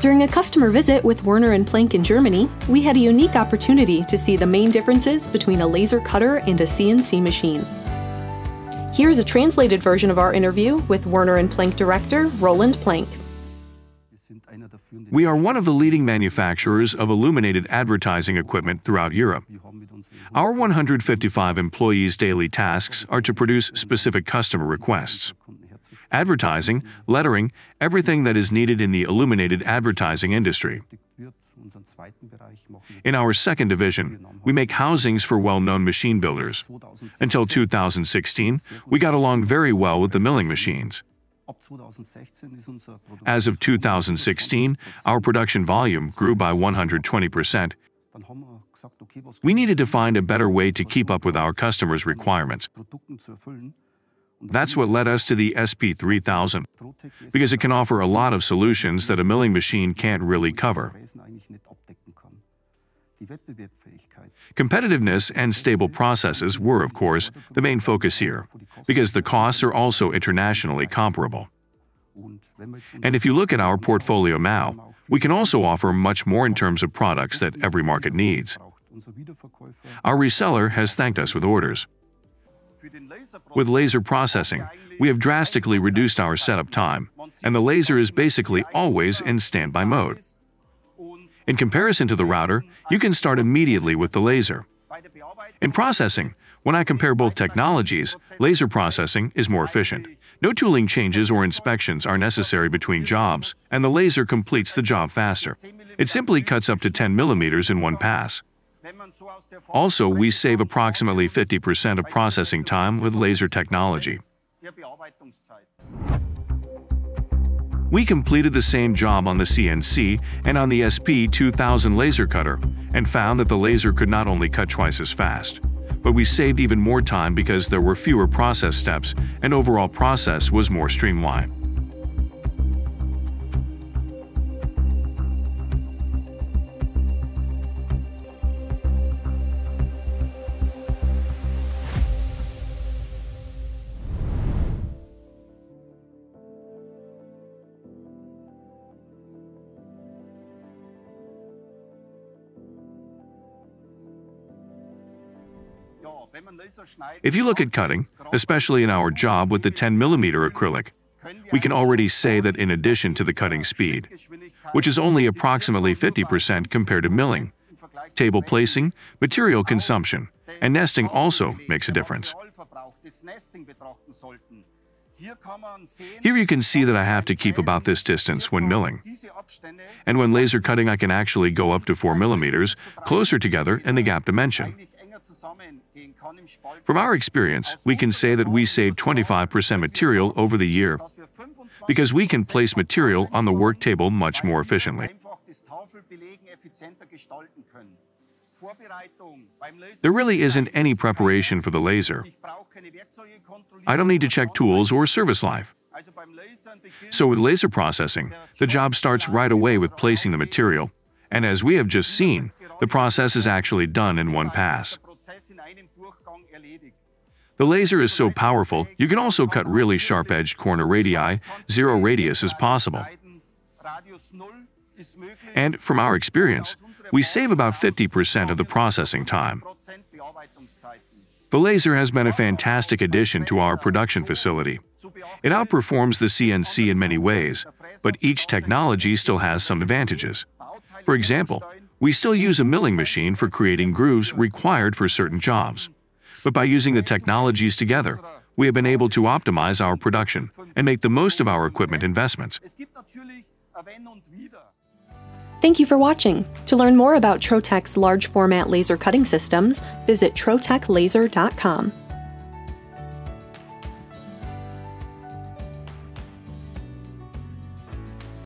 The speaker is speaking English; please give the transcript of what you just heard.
During a customer visit with Werner and Plank in Germany, we had a unique opportunity to see the main differences between a laser cutter and a CNC machine. Here's a translated version of our interview with Werner and Plank director Roland Plank. We are one of the leading manufacturers of illuminated advertising equipment throughout Europe. Our 155 employees' daily tasks are to produce specific customer requests. Advertising, lettering, everything that is needed in the illuminated advertising industry. In our second division, we make housings for well known machine builders. Until 2016, we got along very well with the milling machines. As of 2016, our production volume grew by 120%. We needed to find a better way to keep up with our customers' requirements. That's what led us to the SP3000, because it can offer a lot of solutions that a milling machine can't really cover. Competitiveness and stable processes were, of course, the main focus here, because the costs are also internationally comparable. And if you look at our portfolio now, we can also offer much more in terms of products that every market needs. Our reseller has thanked us with orders. With laser processing, we have drastically reduced our setup time, and the laser is basically always in standby mode. In comparison to the router, you can start immediately with the laser. In processing, when I compare both technologies, laser processing is more efficient. No tooling changes or inspections are necessary between jobs, and the laser completes the job faster. It simply cuts up to 10 millimeters in one pass. Also, we save approximately 50% of processing time with laser technology. We completed the same job on the CNC and on the SP2000 laser cutter and found that the laser could not only cut twice as fast, but we saved even more time because there were fewer process steps and overall process was more streamlined. If you look at cutting, especially in our job with the 10mm acrylic, we can already say that in addition to the cutting speed, which is only approximately 50% compared to milling, table placing, material consumption, and nesting also makes a difference. Here you can see that I have to keep about this distance when milling. And when laser cutting I can actually go up to 4 millimeters, closer together in the gap dimension. From our experience, we can say that we save 25% material over the year because we can place material on the work table much more efficiently. There really isn't any preparation for the laser. I don't need to check tools or service life. So with laser processing, the job starts right away with placing the material, and as we have just seen, the process is actually done in one pass. The laser is so powerful, you can also cut really sharp-edged corner radii, zero radius is possible. And from our experience, we save about 50% of the processing time. The laser has been a fantastic addition to our production facility. It outperforms the CNC in many ways, but each technology still has some advantages. For example, we still use a milling machine for creating grooves required for certain jobs. But by using the technologies together, we have been able to optimize our production and make the most of our equipment investments. Thank you for watching. To learn more about Trotec's large format laser cutting systems, visit troteclaser.com.